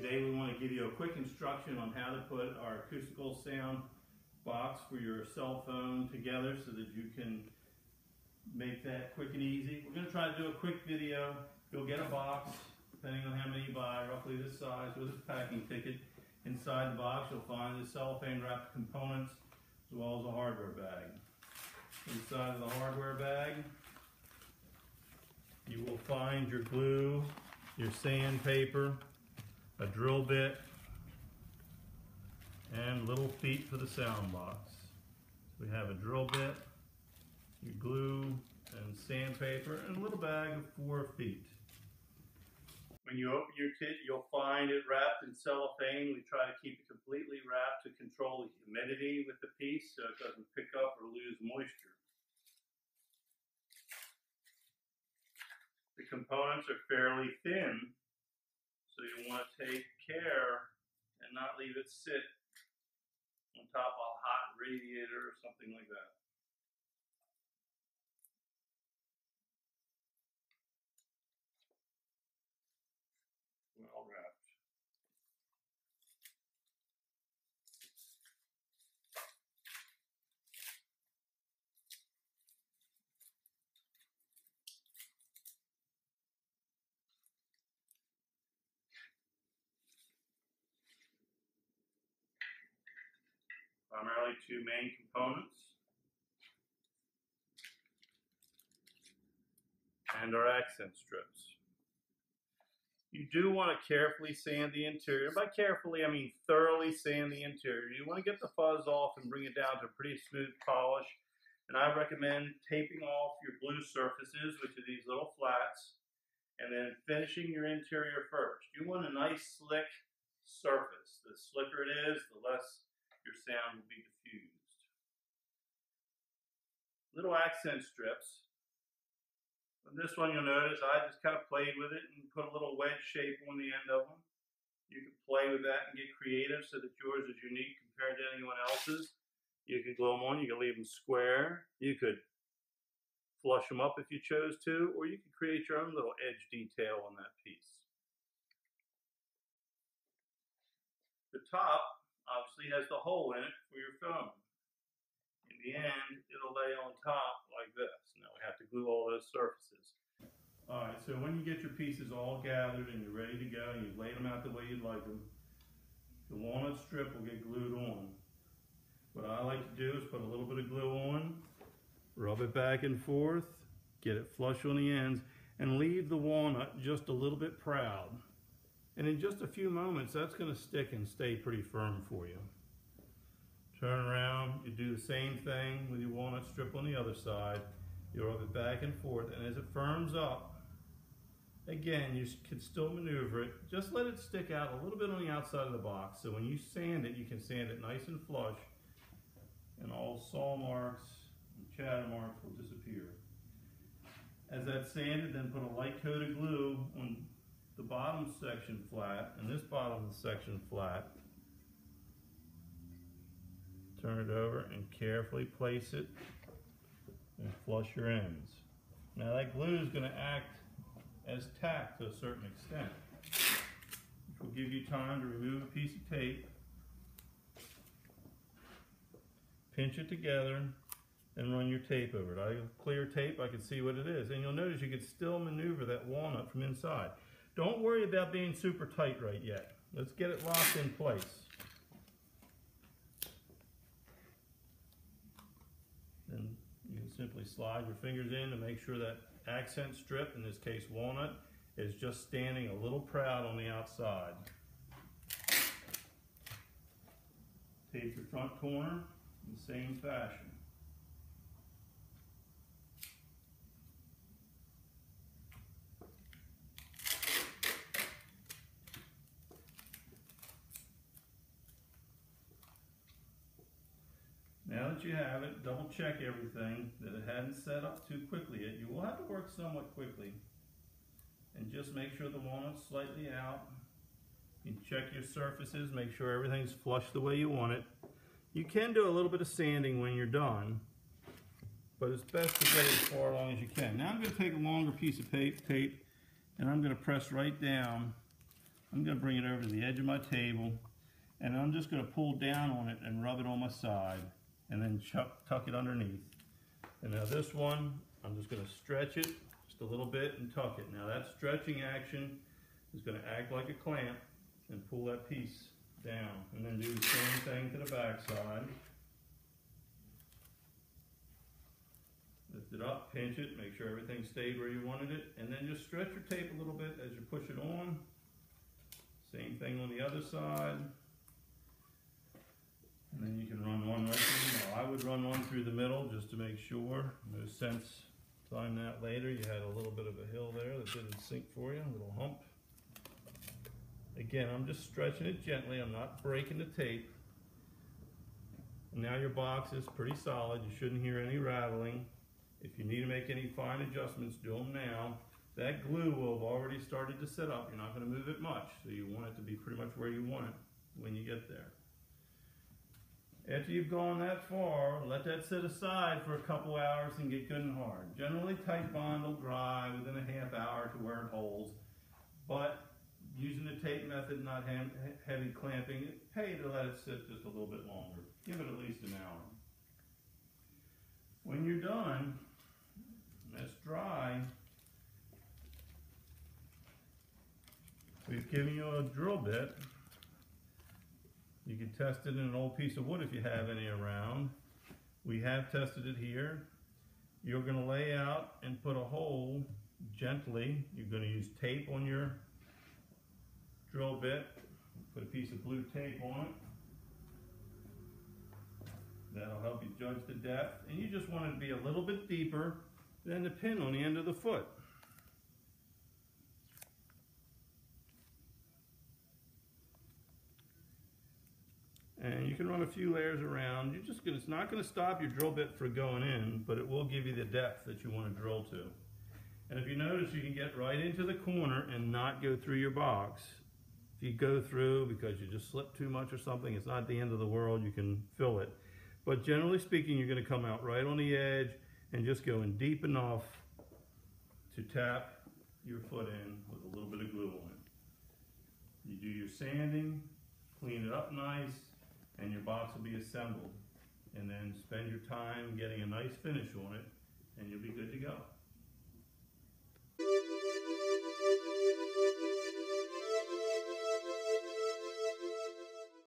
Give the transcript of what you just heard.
Today we want to give you a quick instruction on how to put our acoustical sound box for your cell phone together so that you can make that quick and easy. We're going to try to do a quick video. You'll get a box, depending on how many you buy, roughly this size with a packing ticket. Inside the box you'll find the cellophane wrapped components as well as a hardware bag. Inside of the hardware bag you will find your glue, your sandpaper, a drill bit, and little feet for the sound box. We have a drill bit, your glue and sandpaper, and a little bag of four feet. When you open your kit, you'll find it wrapped in cellophane. We try to keep it completely wrapped to control the humidity with the piece so it doesn't pick up or lose moisture. The components are fairly thin, so you want to take care and not leave it sit on top of a hot radiator or something like that. Well wrapped. Primarily two main components. And our accent strips. You do want to carefully sand the interior. By carefully, I mean thoroughly sand the interior. You want to get the fuzz off and bring it down to a pretty smooth polish. And I recommend taping off your blue surfaces, which are these little flats, and then finishing your interior first. You want a nice slick surface. The slicker it is, the less your sound will be diffused. Little accent strips. On this one you'll notice I just kind of played with it and put a little wedge shape on the end of them. You can play with that and get creative so that yours is unique compared to anyone else's. You can glue them on, you can leave them square. You could flush them up if you chose to, or you could create your own little edge detail on that piece. The top obviously has the hole in it for your phone. In the end, it'll lay on top like this. Now we have to glue all those surfaces. All right, so when you get your pieces all gathered and you're ready to go and you've laid them out the way you'd like them, the walnut strip will get glued on. What I like to do is put a little bit of glue on, rub it back and forth, get it flush on the ends, and leave the walnut just a little bit proud. And in just a few moments, that's going to stick and stay pretty firm for you. Turn around, you do the same thing with your walnut strip on the other side. You rub it back and forth, and as it firms up, again, you can still maneuver it. Just let it stick out a little bit on the outside of the box. So when you sand it, you can sand it nice and flush, and all saw marks and chatter marks will disappear. As that's sanded, then put a light coat of glue on the bottom section flat and this bottom section flat. Turn it over and carefully place it and flush your ends. Now that glue is going to act as tack to a certain extent, which will give you time to remove a piece of tape, pinch it together, and run your tape over it. I clear tape, I can see what it is. And you'll notice you can still maneuver that walnut from inside. Don't worry about being super tight right yet. Let's get it locked in place. Then you can simply slide your fingers in to make sure that accent strip, in this case walnut, is just standing a little proud on the outside. Tape your front corner in the same fashion. Now that you have it, double check everything, that it hadn't set up too quickly yet. You will have to work somewhat quickly. And just make sure the walnut's slightly out. You check your surfaces, make sure everything's flush the way you want it. You can do a little bit of sanding when you're done, but it's best to get it as far along as you can. Now I'm going to take a longer piece of tape, tape and I'm going to press right down I'm going to bring it over to the edge of my table and I'm just going to pull down on it and rub it on my side and then chuck, tuck it underneath. And now this one, I'm just going to stretch it just a little bit and tuck it. Now that stretching action is going to act like a clamp and pull that piece down. And then do the same thing to the back side. Lift it up, pinch it, make sure everything stayed where you wanted it, and then just stretch your tape a little bit as you push it on. Same thing on the other side. And then you can run one right through the middle. I would run one through the middle just to make sure. No sense time that later. You had a little bit of a hill there that didn't sink for you, a little hump. Again, I'm just stretching it gently. I'm not breaking the tape. And now your box is pretty solid. You shouldn't hear any rattling. If you need to make any fine adjustments, do them now. That glue will have already started to set up. You're not going to move it much, so you want it to be pretty much where you want it when you get there. After you've gone that far, let that sit aside for a couple hours and get good and hard. Generally, Titebond will dry within a half hour to where it holds, but using the tape method, not heavy clamping, it pay to let it sit just a little bit longer. Give it at least an hour. When you're done, that's dry, we've given you a drill bit you can test it in an old piece of wood if you have any around. We have tested it here. You're going to lay out and put a hole gently. You're going to use tape on your drill bit. Put a piece of blue tape on it. That'll help you judge the depth. And you just want it to be a little bit deeper than the pin on the end of the foot. And you can run a few layers around. You're just gonna, it's not going to stop your drill bit from going in, but it will give you the depth that you want to drill to. And if you notice, you can get right into the corner and not go through your box. If you go through because you just slipped too much or something, it's not the end of the world, you can fill it. But generally speaking, you're going to come out right on the edge and just go in deep enough to tap your foot in with a little bit of glue on it. You do your sanding, clean it up nice, and your box will be assembled. And then spend your time getting a nice finish on it and you'll be good to go.